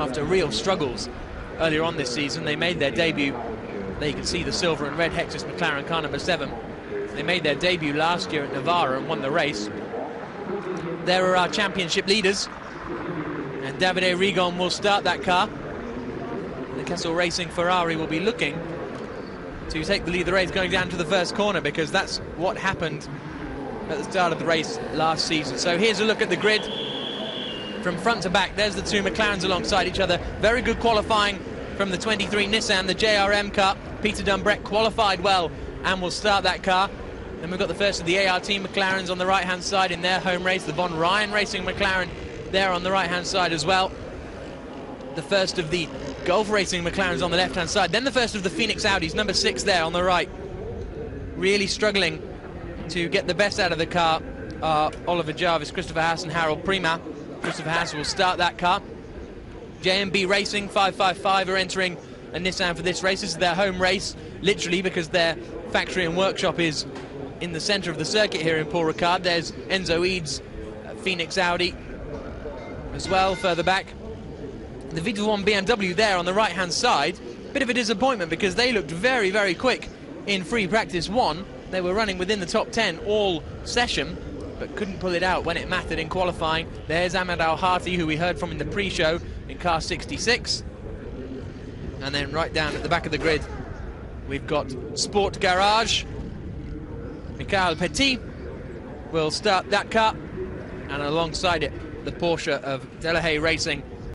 after real struggles earlier on this season. They made their debut. There you can see the silver and red Hexis McLaren car number seven. They made their debut last year at Navarra and won the race. There are our championship leaders. And Davide Rigon will start that car. The Kessel Racing Ferrari will be looking to take the lead of the race going down to the first corner because that's what happened at the start of the race last season. So here's a look at the grid from front to back. There's the two McLarens alongside each other. Very good qualifying from the 23 Nissan, the JRM car. Peter Dumbreck qualified well and will start that car. Then we've got the first of the ART McLarens on the right-hand side in their home race. The Von Ryan Racing McLaren there on the right-hand side as well. The first of the Gulf Racing McLarens on the left-hand side. Then the first of the Phoenix Audis, number six there on the right. Really struggling to get the best out of the car. Uh, Oliver Jarvis, Christopher Haase and Harold Primat. Christopher Haase will start that car. JMB Racing 555 are entering a Nissan for this race. This is their home race, literally because their factory and workshop is in the centre of the circuit here in Paul Ricard. There's Enzo Ide, uh, Phoenix Audi as well further back. The V1 BMW there on the right-hand side. Bit of a disappointment because they looked very, very quick in free practice one. They were running within the top 10 all session, but couldn't pull it out when it mattered in qualifying. There's Ahmad Al Harthy, who we heard from in the pre-show in car 66. And then right down at the back of the grid, we've got Sport Garage. Mikhail Petit will start that car. And alongside it, the Porsche of Delahaye Racing